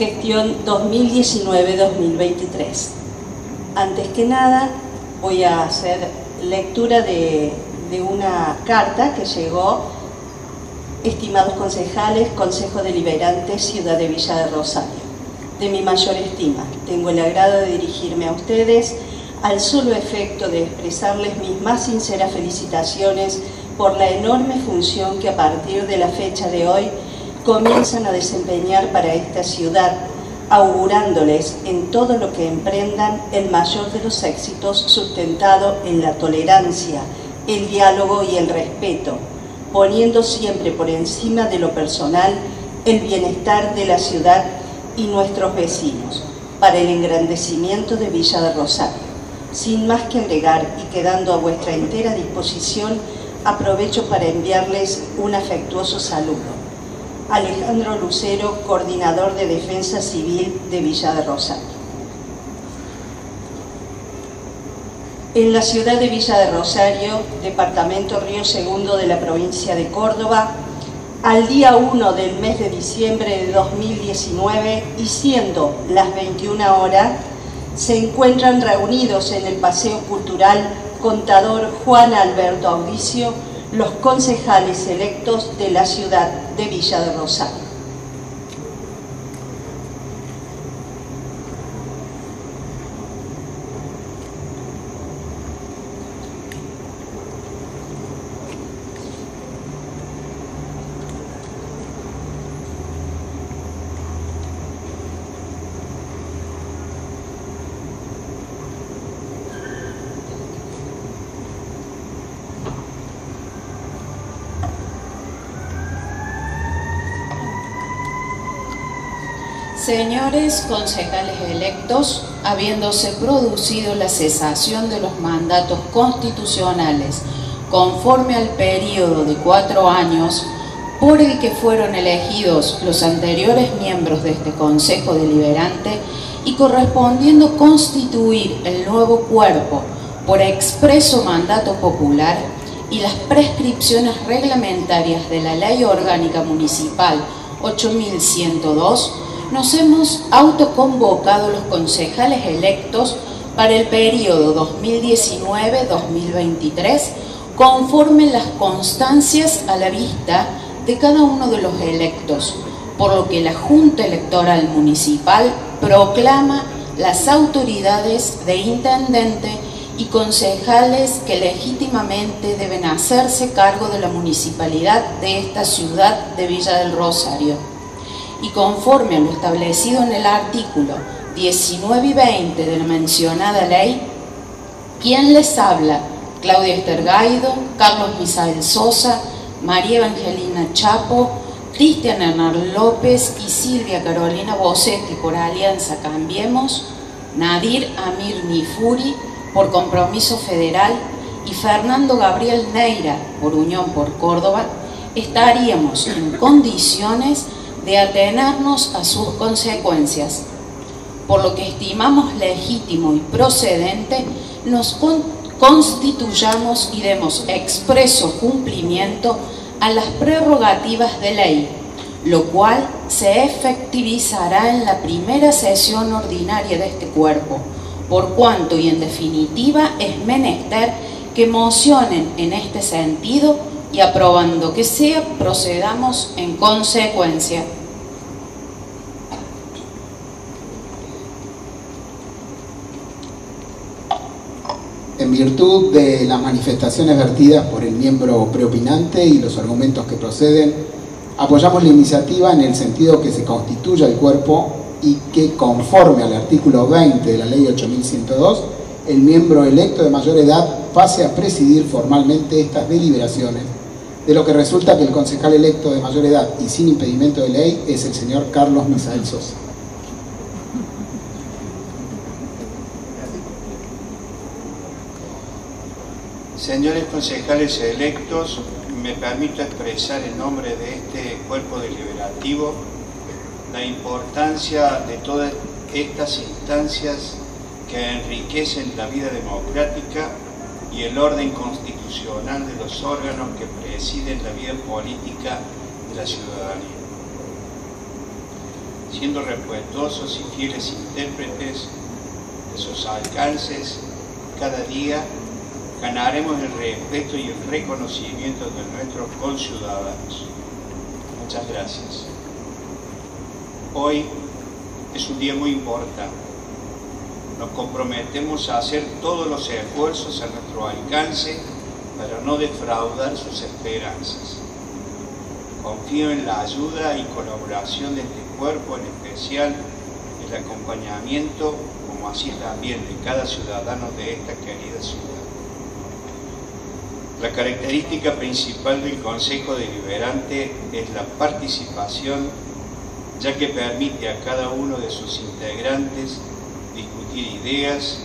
gestión 2019-2023. Antes que nada, voy a hacer lectura de, de una carta que llegó, estimados concejales, Consejo Deliberante, Ciudad de Villa de Rosario. De mi mayor estima, tengo el agrado de dirigirme a ustedes al solo efecto de expresarles mis más sinceras felicitaciones por la enorme función que a partir de la fecha de hoy comienzan a desempeñar para esta ciudad, augurándoles en todo lo que emprendan el mayor de los éxitos sustentado en la tolerancia, el diálogo y el respeto, poniendo siempre por encima de lo personal el bienestar de la ciudad y nuestros vecinos, para el engrandecimiento de Villa de Rosario. Sin más que agregar y quedando a vuestra entera disposición, aprovecho para enviarles un afectuoso saludo. Alejandro Lucero, coordinador de Defensa Civil de Villa de Rosario. En la ciudad de Villa de Rosario, departamento Río Segundo de la provincia de Córdoba, al día 1 del mes de diciembre de 2019 y siendo las 21 horas, se encuentran reunidos en el Paseo Cultural Contador Juan Alberto Audicio los concejales electos de la ciudad de Villa de Rosario. Señores concejales electos, habiéndose producido la cesación de los mandatos constitucionales conforme al periodo de cuatro años por el que fueron elegidos los anteriores miembros de este Consejo Deliberante y correspondiendo constituir el nuevo cuerpo por expreso mandato popular y las prescripciones reglamentarias de la Ley Orgánica Municipal 8102, nos hemos autoconvocado los concejales electos para el periodo 2019-2023 conforme las constancias a la vista de cada uno de los electos, por lo que la Junta Electoral Municipal proclama las autoridades de intendente y concejales que legítimamente deben hacerse cargo de la municipalidad de esta ciudad de Villa del Rosario y conforme a lo establecido en el artículo 19 y 20 de la mencionada ley, ¿quién les habla? Claudia Estergaido, Carlos Misael Sosa, María Evangelina Chapo, Cristian Hernán López y Silvia Carolina Bosetti por Alianza Cambiemos, Nadir Amir Nifuri por Compromiso Federal y Fernando Gabriel Neira por Unión por Córdoba, estaríamos en condiciones de atenernos a sus consecuencias, por lo que estimamos legítimo y procedente, nos constituyamos y demos expreso cumplimiento a las prerrogativas de ley, lo cual se efectivizará en la primera sesión ordinaria de este cuerpo, por cuanto y en definitiva es menester que mocionen en este sentido y aprobando que sea, procedamos en consecuencia. En virtud de las manifestaciones vertidas por el miembro preopinante y los argumentos que proceden, apoyamos la iniciativa en el sentido que se constituya el cuerpo y que conforme al artículo 20 de la ley 8102, el miembro electo de mayor edad pase a presidir formalmente estas deliberaciones de lo que resulta que el concejal electo de mayor edad y sin impedimento de ley es el señor Carlos Misael Sosa. Señores concejales electos, me permito expresar en nombre de este cuerpo deliberativo la importancia de todas estas instancias que enriquecen la vida democrática y el orden constitucional de los órganos que presiden la vida política de la ciudadanía. siendo respetuosos y fieles intérpretes de sus alcances cada día, ganaremos el respeto y el reconocimiento de nuestros conciudadanos. Muchas gracias. Hoy es un día muy importante. Nos comprometemos a hacer todos los esfuerzos a nuestro alcance para no defraudar sus esperanzas. Confío en la ayuda y colaboración de este cuerpo, en especial el acompañamiento, como así también de cada ciudadano de esta querida ciudad. La característica principal del Consejo Deliberante es la participación, ya que permite a cada uno de sus integrantes discutir ideas,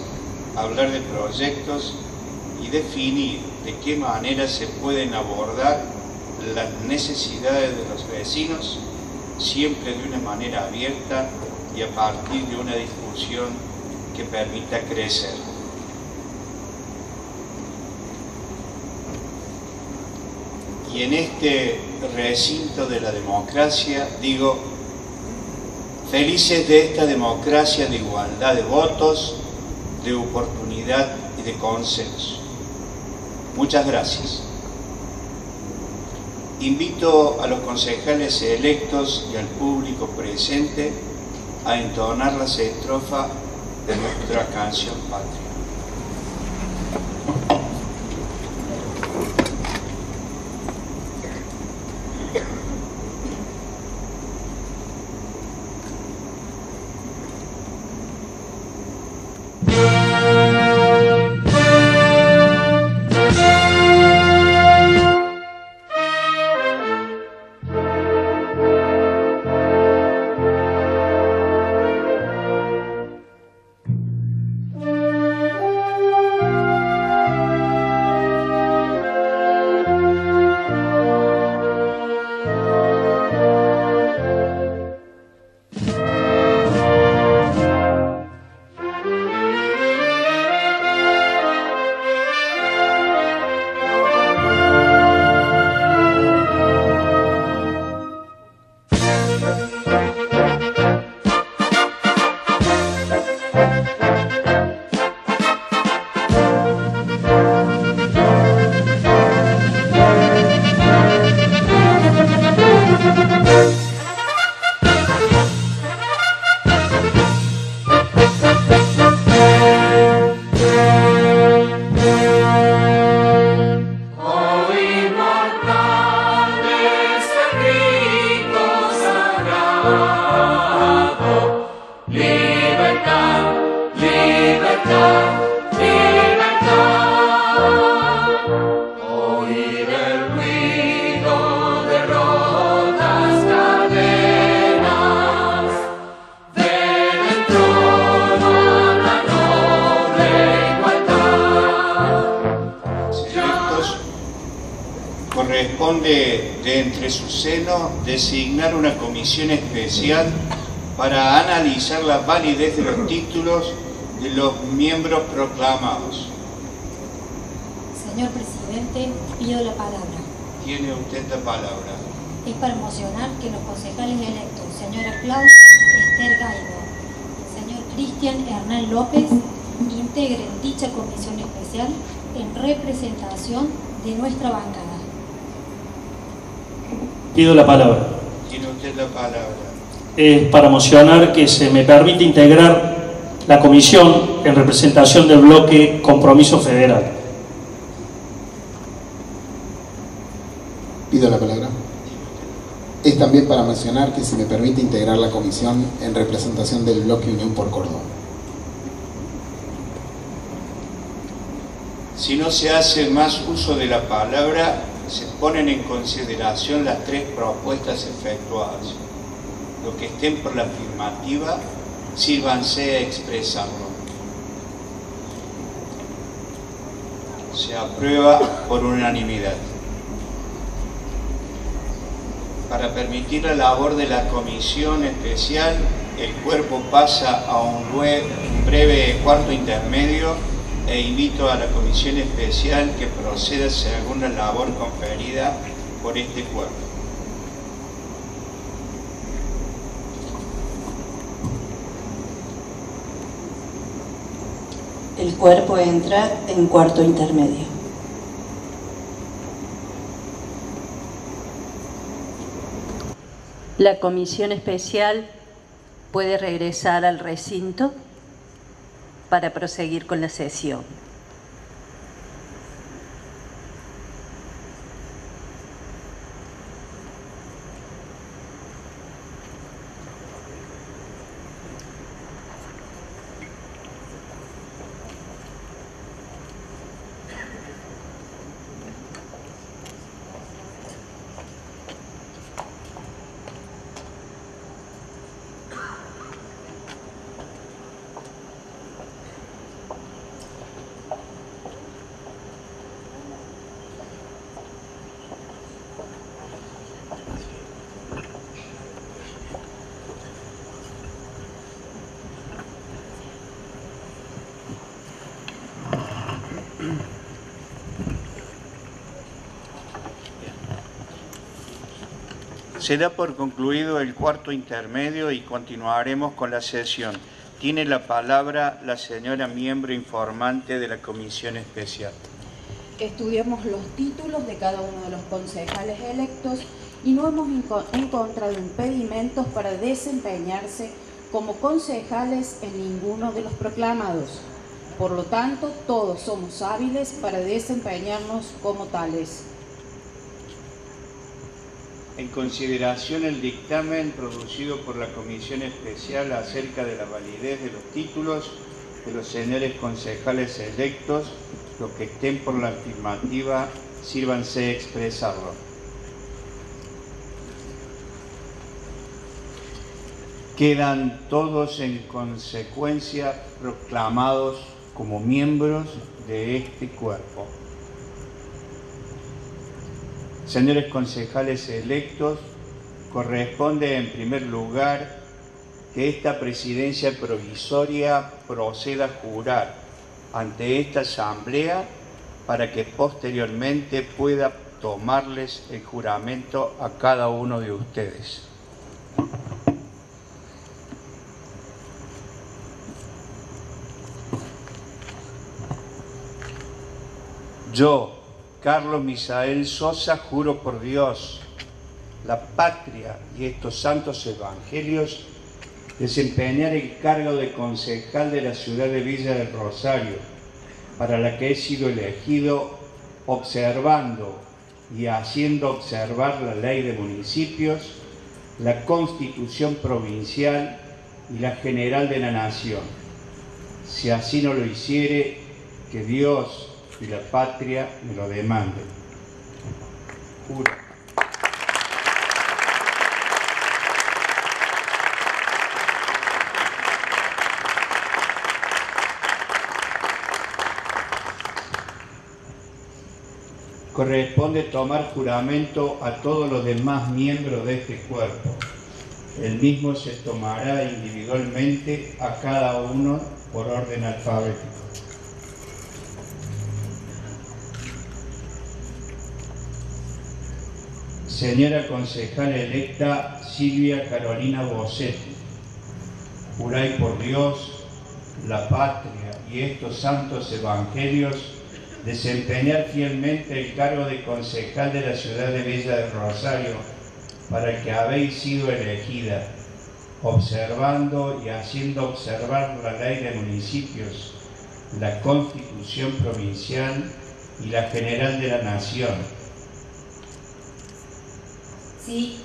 hablar de proyectos y definir de qué manera se pueden abordar las necesidades de los vecinos, siempre de una manera abierta y a partir de una discusión que permita crecer. Y en este recinto de la democracia digo, felices de esta democracia de igualdad de votos, de oportunidad y de consenso. Muchas gracias. Invito a los concejales electos y al público presente a entonar la estrofa de nuestra canción patria. Para analizar la validez de los títulos de los miembros proclamados. Señor presidente, pido la palabra. Tiene usted la palabra. Es para emocionar que los concejales electos, señora Claudia Esther Gaibo y señor Cristian Hernán López, integren dicha comisión especial en representación de nuestra bancada. Pido la palabra. Tiene usted la palabra es para mocionar que se me permite integrar la comisión en representación del bloque Compromiso Federal. Pido la palabra. Es también para mencionar que se me permite integrar la comisión en representación del bloque Unión por Córdoba. Si no se hace más uso de la palabra, se ponen en consideración las tres propuestas efectuadas los que estén por la afirmativa, sírvanse a expresarlo. Se aprueba por unanimidad. Para permitir la labor de la comisión especial, el cuerpo pasa a un breve cuarto intermedio e invito a la comisión especial que proceda según la labor conferida por este cuerpo. El cuerpo entra en cuarto intermedio. La comisión especial puede regresar al recinto para proseguir con la sesión. Se da por concluido el cuarto intermedio y continuaremos con la sesión. Tiene la palabra la señora miembro informante de la Comisión Especial. Estudiamos los títulos de cada uno de los concejales electos y no hemos encontrado impedimentos para desempeñarse como concejales en ninguno de los proclamados. Por lo tanto, todos somos hábiles para desempeñarnos como tales en consideración el dictamen producido por la Comisión Especial acerca de la validez de los títulos de los señores concejales electos, los que estén por la afirmativa, sírvanse expresarlo. Quedan todos en consecuencia proclamados como miembros de este cuerpo. Señores concejales electos, corresponde en primer lugar que esta presidencia provisoria proceda a jurar ante esta asamblea para que posteriormente pueda tomarles el juramento a cada uno de ustedes. Yo, Carlos Misael Sosa, juro por Dios, la patria y estos santos evangelios, desempeñar el cargo de concejal de la ciudad de Villa del Rosario, para la que he sido elegido observando y haciendo observar la ley de municipios, la constitución provincial y la general de la nación. Si así no lo hiciere, que Dios y la patria me lo demande. Juro. Corresponde tomar juramento a todos los demás miembros de este cuerpo. El mismo se tomará individualmente a cada uno por orden alfabético. Señora concejal electa Silvia Carolina Bossetti, juráis por Dios, la patria y estos santos evangelios desempeñar fielmente el cargo de concejal de la ciudad de Villa del Rosario para el que habéis sido elegida, observando y haciendo observar la ley de municipios, la constitución provincial y la general de la nación Sí.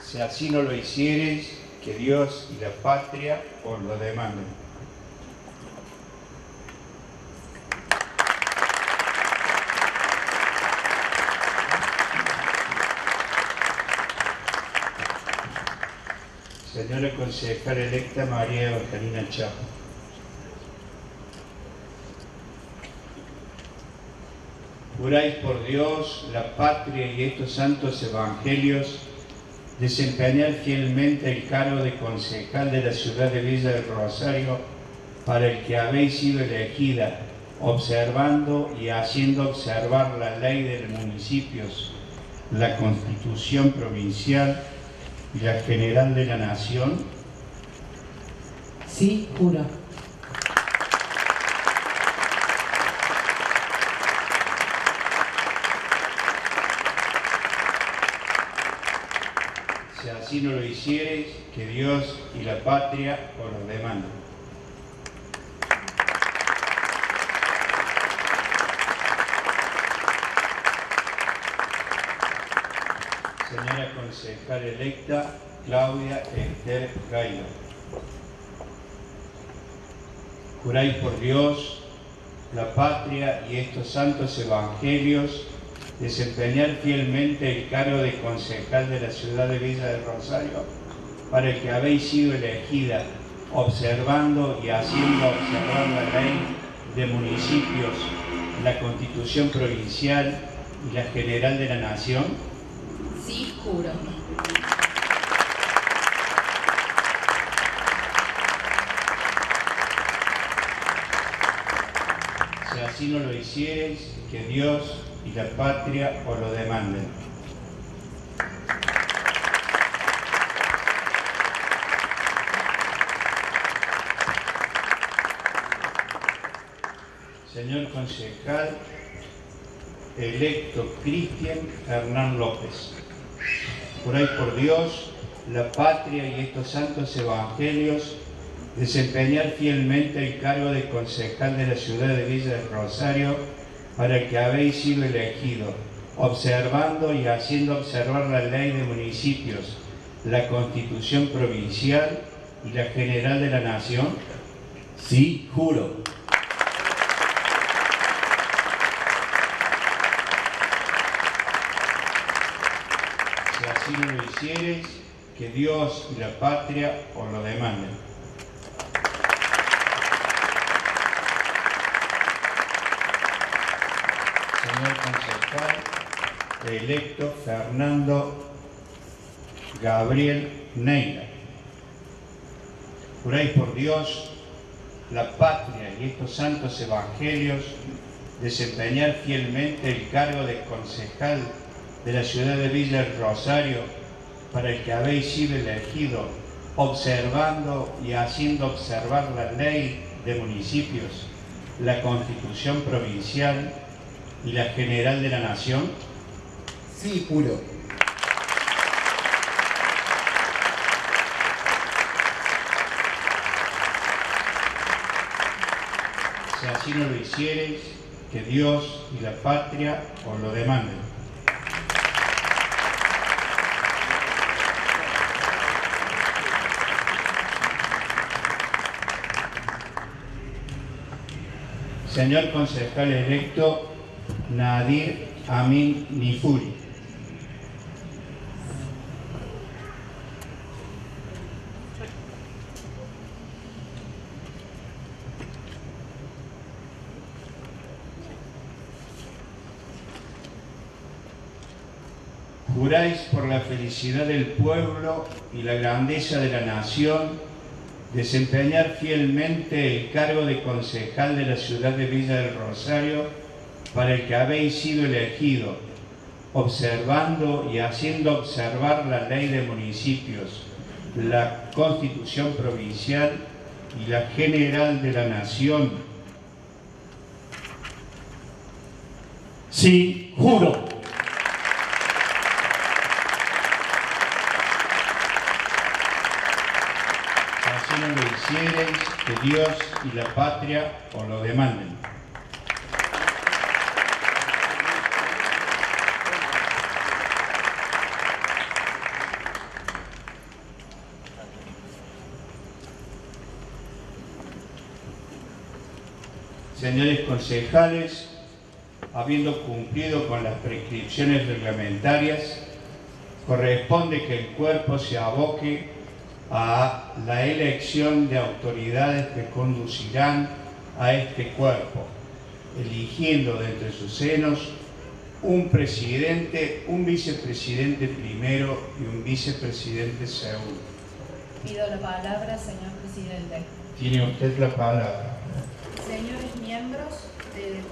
Si así no lo hicieres, que Dios y la patria os lo demanden. Señora concejal electa María Evangelina Chapo. Juráis por Dios, la patria y estos santos evangelios desempeñar fielmente el cargo de concejal de la ciudad de Villa del Rosario para el que habéis sido elegida, observando y haciendo observar la ley de los municipios, la constitución provincial y la general de la nación? Sí, juro. Si así no lo hicieres, que Dios y la patria os lo demanden. Señora electa Claudia Esther Gailo. Juráis por Dios, la patria y estos santos evangelios desempeñar fielmente el cargo de concejal de la ciudad de Villa del Rosario, para el que habéis sido elegida, observando y haciendo observar la ley de municipios, la constitución provincial y la general de la nación? Sí, juro. Si así no lo hiciereis, que Dios y la patria os lo demanden. Señor concejal electo Cristian Hernán López, juráis por Dios, la patria y estos santos evangelios desempeñar fielmente el cargo de concejal de la ciudad de Villa del Rosario para el que habéis sido elegido, observando y haciendo observar la ley de municipios, la constitución provincial y la general de la nación? Sí, juro. Si así no lo hiciereis, que Dios y la patria os lo demanden. Concejal electo Fernando Gabriel Neira. Juráis por Dios, la patria y estos santos evangelios desempeñar fielmente el cargo de concejal de la ciudad de Villa Rosario para el que habéis sido elegido, observando y haciendo observar la ley de municipios, la constitución provincial y la general de la nación? Sí, juro. Si así no lo hiciereis, que Dios y la patria os lo demanden. Señor concejal electo Nadir Amin Nifuri. Juráis por la felicidad del pueblo y la grandeza de la nación desempeñar fielmente el cargo de concejal de la ciudad de Villa del Rosario para el que habéis sido elegido, observando y haciendo observar la ley de municipios, la constitución provincial y la general de la nación. Sí, juro. Así no lo hiciereis, que Dios y la patria os lo demanden. Señores concejales, habiendo cumplido con las prescripciones reglamentarias, corresponde que el cuerpo se aboque a la elección de autoridades que conducirán a este cuerpo, eligiendo de entre sus senos un presidente, un vicepresidente primero y un vicepresidente segundo. Pido la palabra, señor presidente. Tiene usted la palabra.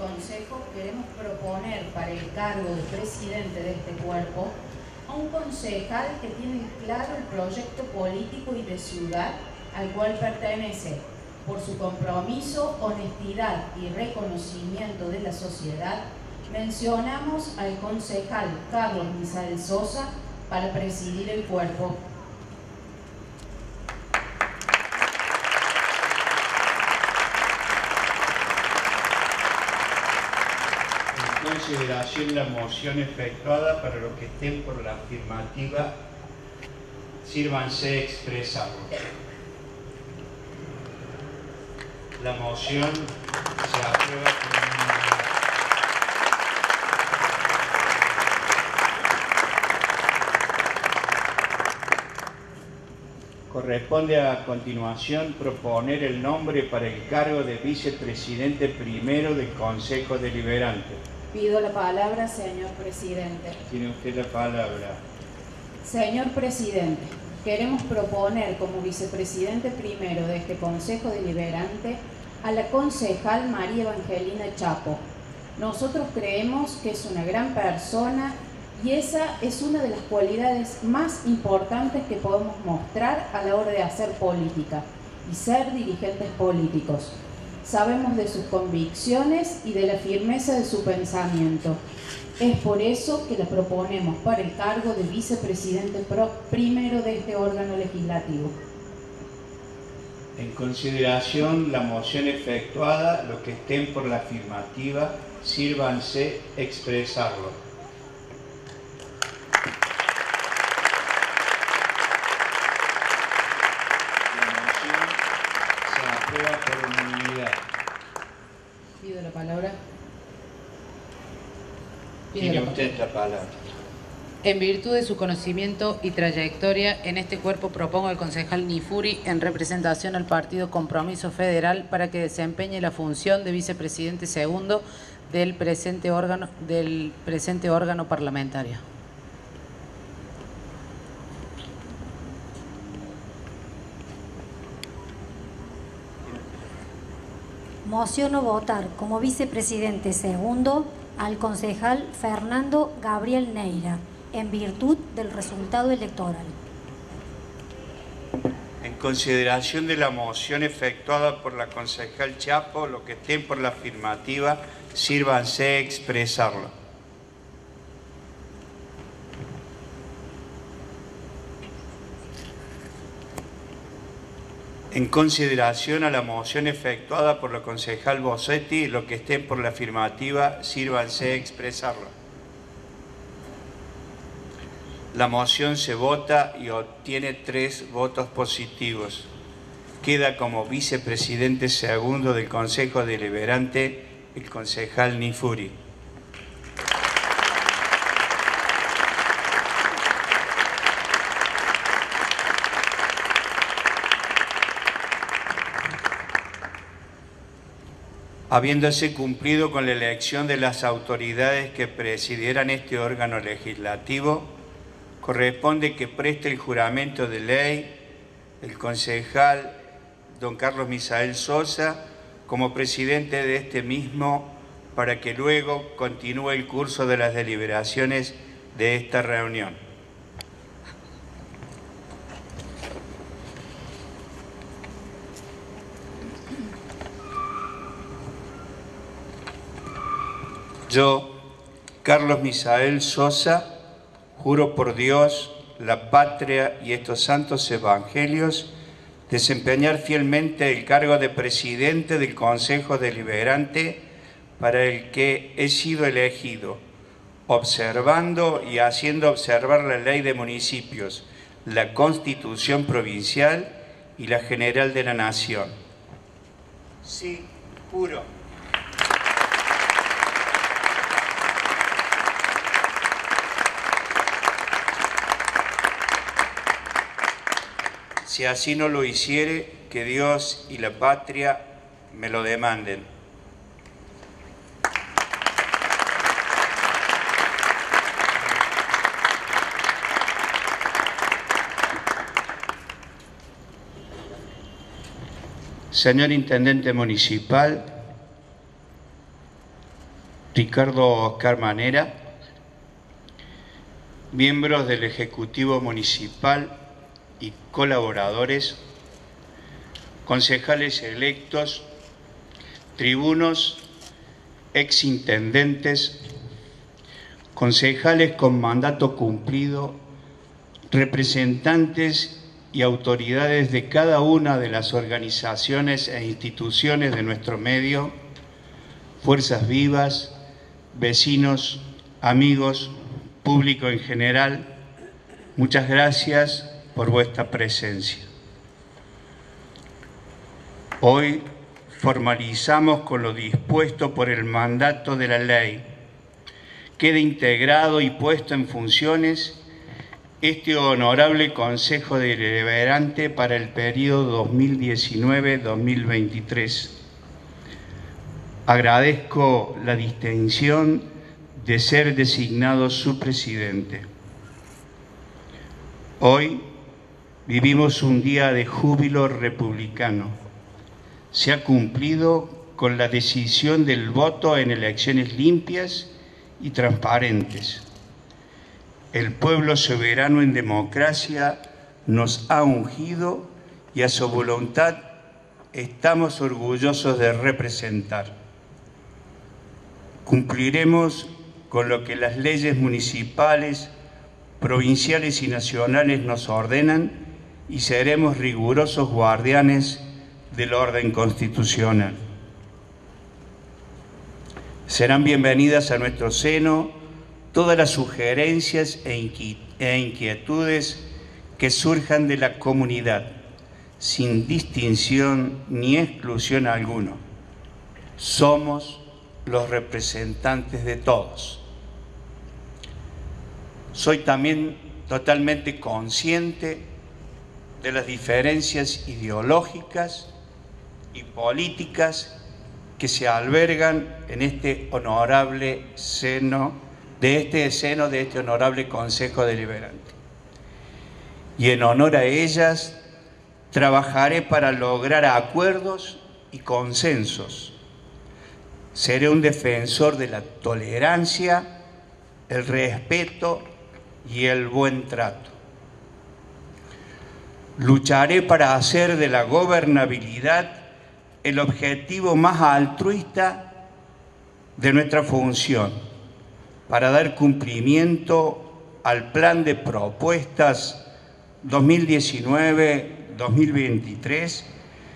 Consejo queremos proponer para el cargo de presidente de este cuerpo a un concejal que tiene claro el proyecto político y de ciudad al cual pertenece por su compromiso, honestidad y reconocimiento de la sociedad, mencionamos al concejal Carlos Misael Sosa para presidir el cuerpo. En consideración la moción efectuada para los que estén por la afirmativa, sírvanse expresarlo. La moción se aprueba unanimidad. Corresponde a continuación proponer el nombre para el cargo de vicepresidente primero del Consejo Deliberante. Pido la palabra, señor presidente. Tiene usted la palabra. Señor presidente, queremos proponer como vicepresidente primero de este Consejo Deliberante a la concejal María Evangelina Chapo. Nosotros creemos que es una gran persona y esa es una de las cualidades más importantes que podemos mostrar a la hora de hacer política y ser dirigentes políticos. Sabemos de sus convicciones y de la firmeza de su pensamiento. Es por eso que la proponemos para el cargo de vicepresidente primero de este órgano legislativo. En consideración la moción efectuada, los que estén por la afirmativa, sírvanse expresarlo. En virtud de su conocimiento y trayectoria en este cuerpo propongo al concejal Nifuri en representación al partido Compromiso Federal para que desempeñe la función de vicepresidente segundo del presente órgano, del presente órgano parlamentario. Mociono votar como vicepresidente segundo al concejal Fernando Gabriel Neira, en virtud del resultado electoral. En consideración de la moción efectuada por la concejal Chapo, los que estén por la afirmativa, sírvanse expresarlo. En consideración a la moción efectuada por la concejal Bossetti, los que estén por la afirmativa, sírvanse expresarlo. La moción se vota y obtiene tres votos positivos. Queda como vicepresidente segundo del Consejo Deliberante el concejal Nifuri. Habiéndose cumplido con la elección de las autoridades que presidieran este órgano legislativo, corresponde que preste el juramento de ley el concejal don Carlos Misael Sosa como presidente de este mismo para que luego continúe el curso de las deliberaciones de esta reunión. Yo, Carlos Misael Sosa, juro por Dios, la patria y estos santos evangelios, desempeñar fielmente el cargo de presidente del Consejo Deliberante para el que he sido elegido, observando y haciendo observar la ley de municipios, la Constitución Provincial y la General de la Nación. Sí, juro. Si así no lo hiciere, que Dios y la patria me lo demanden. Señor Intendente Municipal, Ricardo Oscar Manera, miembros del Ejecutivo Municipal y colaboradores, concejales electos, tribunos, exintendentes, concejales con mandato cumplido, representantes y autoridades de cada una de las organizaciones e instituciones de nuestro medio, fuerzas vivas, vecinos, amigos, público en general, muchas gracias por vuestra presencia. Hoy formalizamos con lo dispuesto por el mandato de la ley. Queda integrado y puesto en funciones este honorable Consejo Deliberante para el periodo 2019-2023. Agradezco la distinción de ser designado su presidente. Hoy vivimos un día de júbilo republicano. Se ha cumplido con la decisión del voto en elecciones limpias y transparentes. El pueblo soberano en democracia nos ha ungido y a su voluntad estamos orgullosos de representar. Cumpliremos con lo que las leyes municipales, provinciales y nacionales nos ordenan y seremos rigurosos guardianes del orden constitucional. Serán bienvenidas a nuestro seno todas las sugerencias e, e inquietudes que surjan de la comunidad, sin distinción ni exclusión alguno. Somos los representantes de todos. Soy también totalmente consciente de las diferencias ideológicas y políticas que se albergan en este honorable seno, de este seno de este honorable Consejo Deliberante. Y en honor a ellas, trabajaré para lograr acuerdos y consensos. Seré un defensor de la tolerancia, el respeto y el buen trato. Lucharé para hacer de la gobernabilidad el objetivo más altruista de nuestra función, para dar cumplimiento al plan de propuestas 2019-2023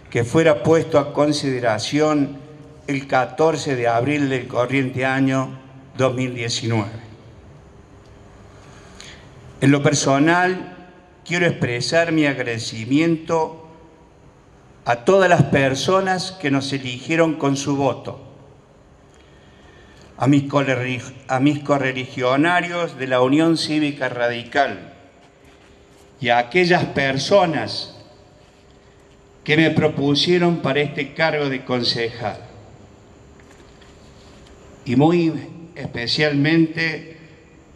que fuera puesto a consideración el 14 de abril del corriente año 2019. En lo personal, quiero expresar mi agradecimiento a todas las personas que nos eligieron con su voto, a mis, correligionarios de la Unión Cívica Radical y a aquellas personas que me propusieron para este cargo de concejal. Y muy especialmente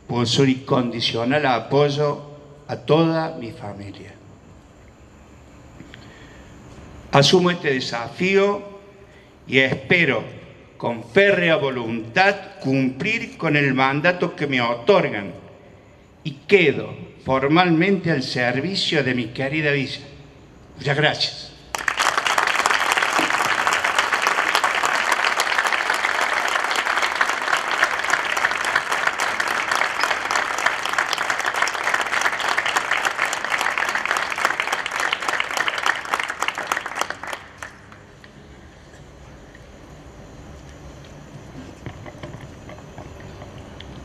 por su incondicional apoyo a toda mi familia. Asumo este desafío y espero con férrea voluntad cumplir con el mandato que me otorgan y quedo formalmente al servicio de mi querida visa. Muchas gracias.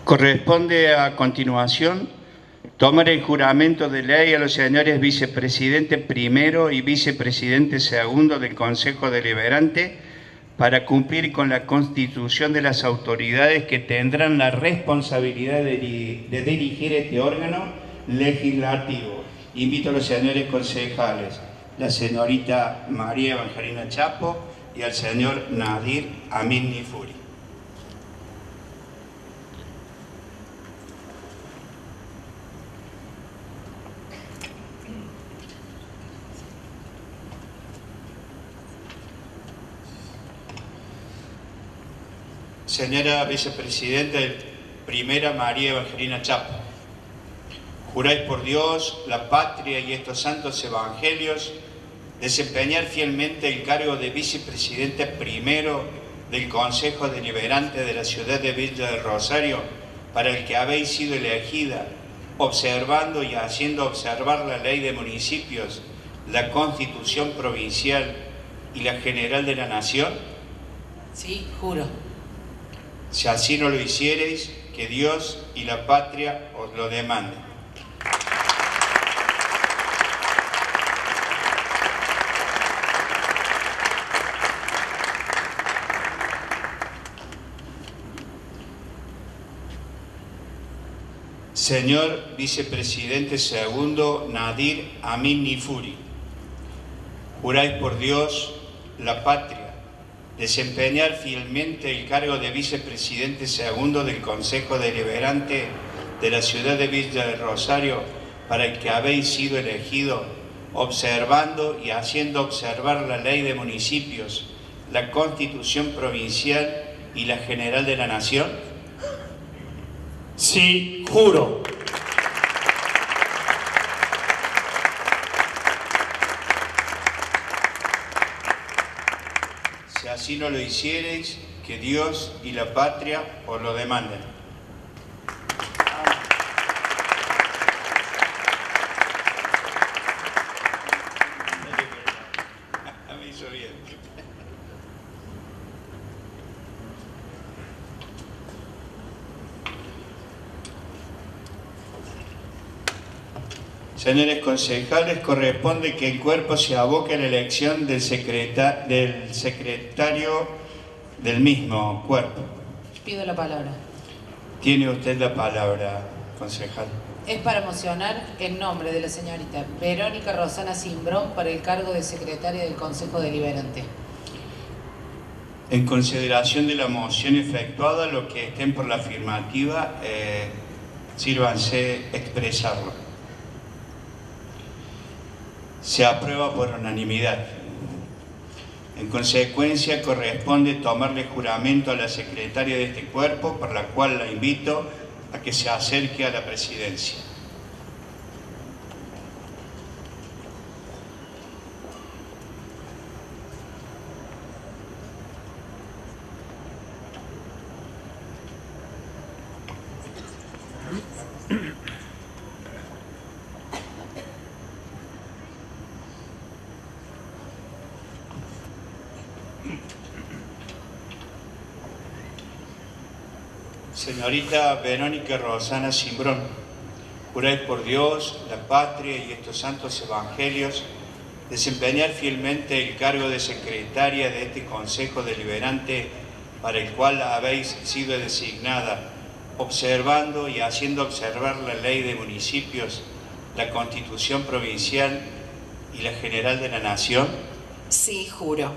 Corresponde a continuación tomar el juramento de ley a los señores vicepresidente primero y vicepresidente segundo del Consejo Deliberante para cumplir con la constitución de las autoridades que tendrán la responsabilidad de, dirigir este órgano legislativo. Invito a los señores concejales, la señorita María Evangelina Chapo y al señor Nadir Amin Nifuri. Señora Vicepresidenta Primera María Evangelina Chapa, juráis por Dios, la patria y estos santos evangelios desempeñar fielmente el cargo de Vicepresidente Primero del Consejo Deliberante de la ciudad de Villa del Rosario, para el que habéis sido elegida, observando y haciendo observar la ley de municipios, la constitución provincial y la general de la nación? Sí, juro. Si así no lo hiciereis, que Dios y la patria os lo demanden. Señor Vicepresidente Segundo Nadir Amin Nifuri, juráis por Dios, la patria, desempeñar fielmente el cargo de Vicepresidente Segundo del Consejo Deliberante de la ciudad de Villa del Rosario, para el que habéis sido elegido, observando y haciendo observar la ley de municipios, la Constitución Provincial y la General de la Nación? Sí, juro. Si así no lo hiciereis, que Dios y la patria os lo demanden. Señores concejales, corresponde que el cuerpo se aboque a la elección del, del secretario del mismo cuerpo. Pido la palabra. Tiene usted la palabra, concejal. Es para mocionar el nombre de la señorita Verónica Rosana Simbrón para el cargo de secretaria del Consejo Deliberante. En consideración de la moción efectuada, los que estén por la afirmativa, eh, sírvanse expresarlo se aprueba por unanimidad. En consecuencia, corresponde tomarle juramento a la secretaria de este cuerpo, por la cual la invito a que se acerque a la presidencia. Señorita Verónica Rosana Simbrón, juráis por Dios, la patria y estos santos evangelios desempeñar fielmente el cargo de secretaria de este Consejo Deliberante para el cual habéis sido designada, observando y haciendo observar la ley de municipios, la Constitución Provincial y la General de la Nación? Sí, juro.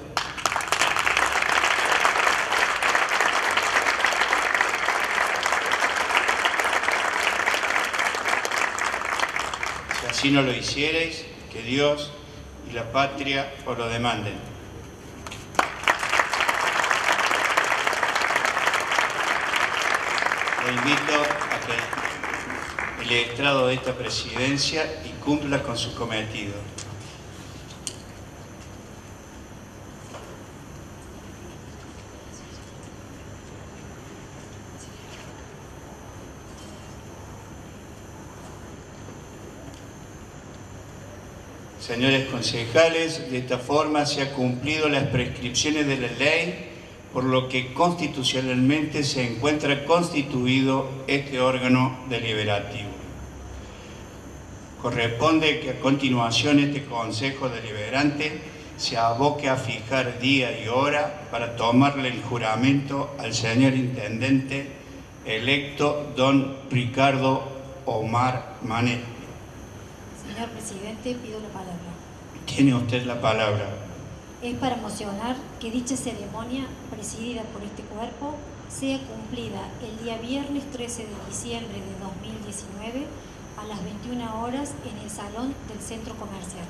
Si no lo hiciereis, que Dios y la patria os lo demanden. Le invito a que el estrado de esta presidencia y cumpla con su cometido. Señores concejales, de esta forma se han cumplido las prescripciones de la ley, por lo que constitucionalmente se encuentra constituido este órgano deliberativo. Corresponde que a continuación este Consejo Deliberante se aboque a fijar día y hora para tomarle el juramento al señor Intendente electo don Ricardo Omar Manet. Señor presidente, pido la palabra. Tiene usted la palabra. Es para mocionar que dicha ceremonia, presidida por este cuerpo, sea cumplida el día viernes 13 de diciembre de 2019 a las 21 horas en el salón del centro comercial.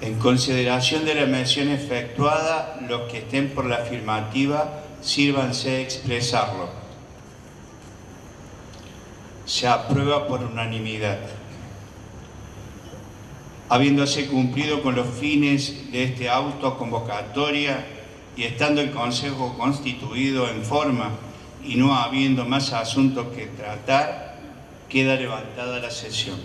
En consideración de la mención efectuada, los que estén por la afirmativa sírvanse expresarlo. Se aprueba por unanimidad. Habiéndose cumplido con los fines de este auto convocatoria y estando el Consejo constituido en forma y no habiendo más asuntos que tratar, queda levantada la sesión.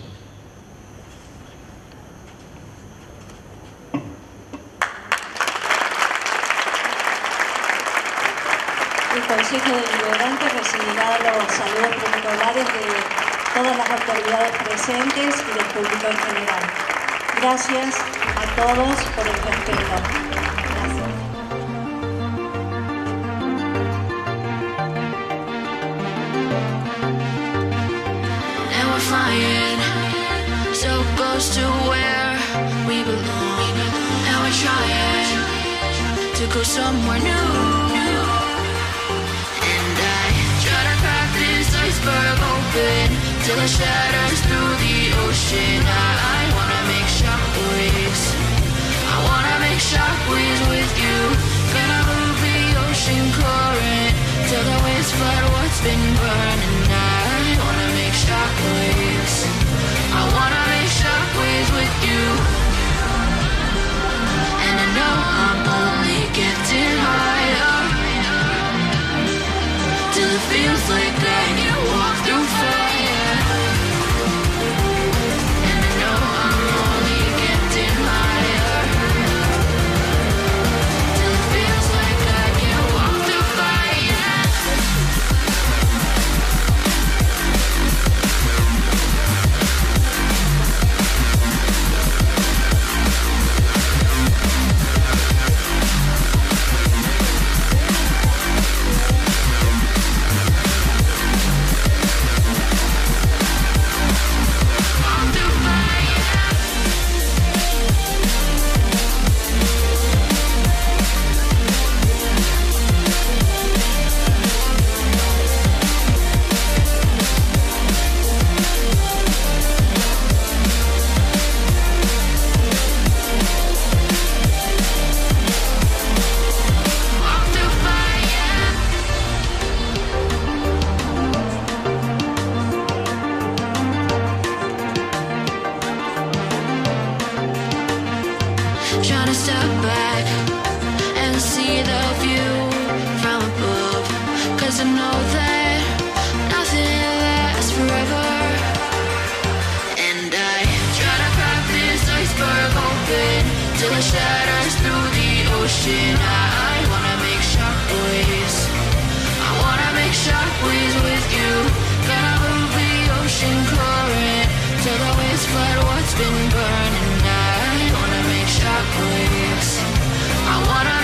El Consejo Deliberante recibirá los saludos protocolares de todas las autoridades presentes y del público en general. Gracias a todos por el respeto. Flying so close to where we belong. And we're trying to go somewhere new. And I try to crack this iceberg open till it shatters through the ocean. I, I shockwaves with you. Gonna move the ocean current till the waves flood what's been burning. I wanna been burning. I wanna make shockwaves. I wanna